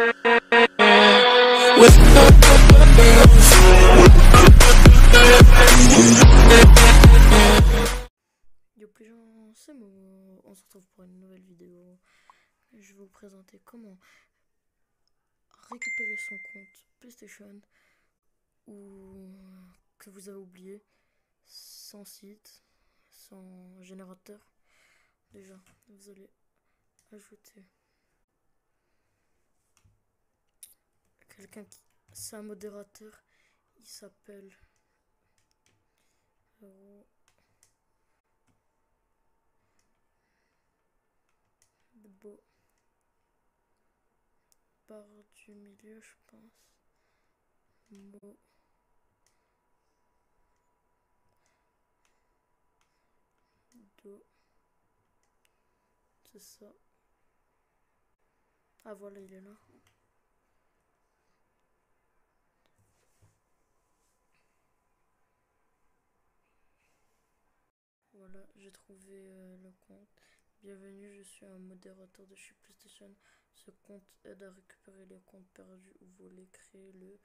Yo plus c'est Momo, on se retrouve pour une nouvelle vidéo. Je vais vous présenter comment récupérer son compte PlayStation ou que vous avez oublié sans site, sans générateur. Déjà, vous allez ajouter quelqu'un qui c'est un modérateur, il s'appelle beau barre du milieu je pense. Mot do. C'est ça. Ah voilà il est là J'ai trouvé euh, le compte. Bienvenue, je suis un modérateur de chez PlayStation. Ce compte aide à récupérer les comptes perdus ou volés créés le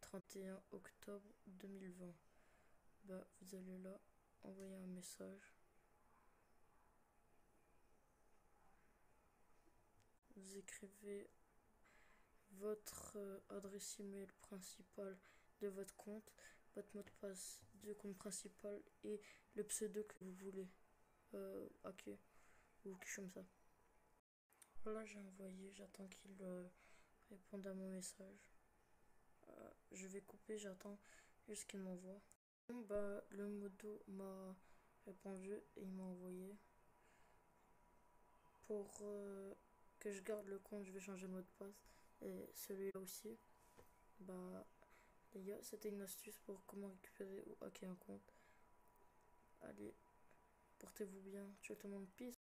31 octobre 2020. Bah, vous allez là, envoyer un message. Vous écrivez votre euh, adresse email principale de votre compte votre mot de passe de compte principal et le pseudo que vous voulez. Euh, ok. Ou quelque chose ça. Voilà j'ai envoyé. J'attends qu'il euh, réponde à mon message. Euh, je vais couper. J'attends juste qu'il m'envoie. Bon, bah le modo m'a répondu et il m'a envoyé. Pour euh, que je garde le compte je vais changer le mot de passe. Et celui là aussi. Bah c'était une astuce pour comment récupérer ou hacker un compte. Allez, portez-vous bien. Je te demande peace.